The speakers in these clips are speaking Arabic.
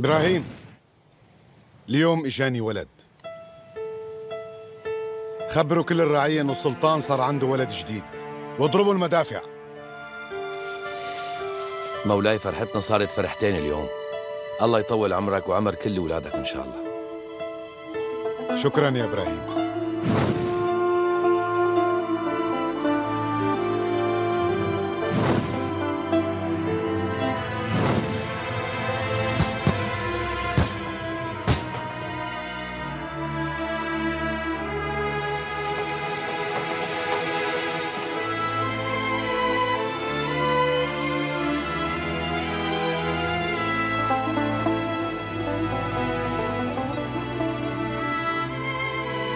إبراهيم اليوم إجاني ولد. خبروا كل الرعية إنه السلطان صار عنده ولد جديد. واضربوا المدافع. مولاي فرحتنا صارت فرحتين اليوم. الله يطول عمرك وعمر كل أولادك إن شاء الله. شكرا يا إبراهيم.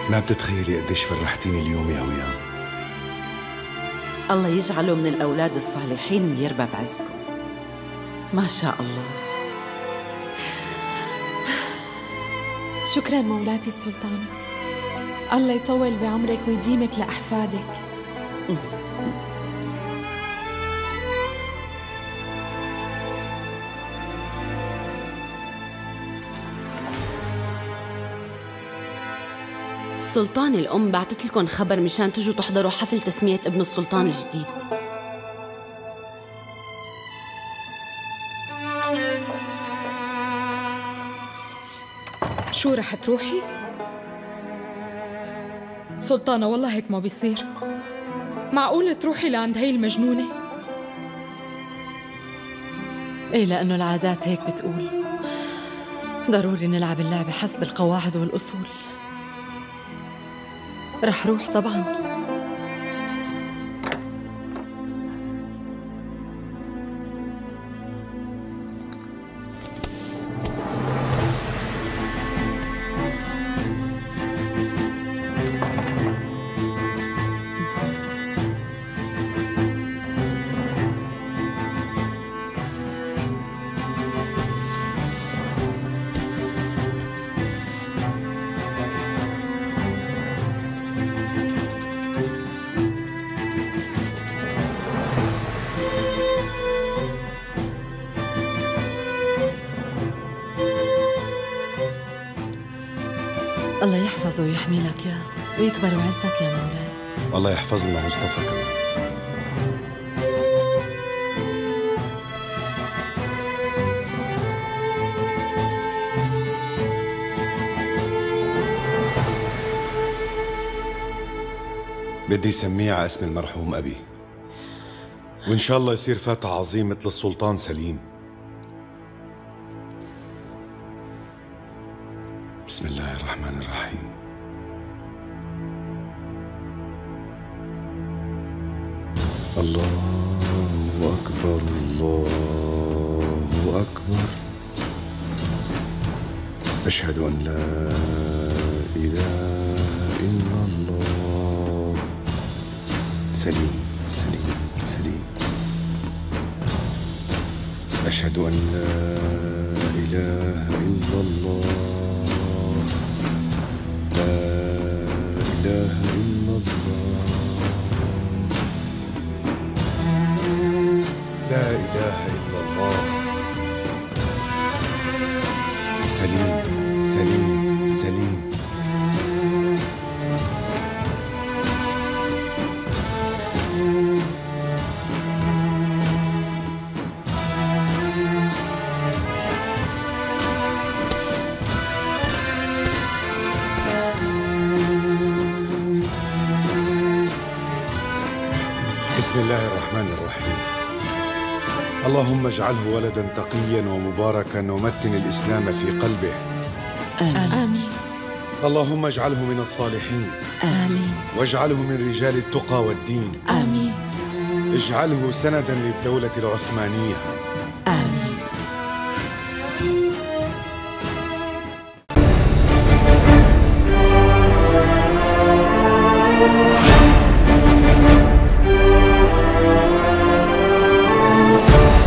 ما بتتخيلي قديش فرحتيني اليوم يا وياه الله يجعله من الأولاد الصالحين ويربى بعزكم. ما شاء الله. شكرا مولاتي السلطانة الله يطول بعمرك ويديمك لأحفادك. السلطان الأم بعتت لكم خبر مشان تجوا تحضروا حفل تسمية ابن السلطان الجديد شو رح تروحي؟ سلطانة والله هيك ما بيصير معقول تروحي لعند هي المجنونة؟ إيه لأنه العادات هيك بتقول ضروري نلعب اللعبة حسب القواعد والأصول رح روح طبعا. الله يحفظه ويحمي لك يا ويكبر ويعزك يا مولاي الله يحفظ لنا مصطفى كمان. بدي سميه على اسم المرحوم أبي. وإن شاء الله يصير فاتح عظيم مثل السلطان سليم. الله أكبر الله أكبر. أشهد أن لا إله إلا الله. سليم سليم سليم. أشهد أن لا إله إلا الله لا إله إلا الله. سليم سليم سليم. بسم الله الرحمن الرحيم. اللهم اجعله ولدا تقيا ومباركا ومتن الإسلام في قلبه. آمين. آمين. اللهم اجعله من الصالحين. آمين. واجعله من رجال التقى والدين. آمين. اجعله سندا للدولة العثمانية.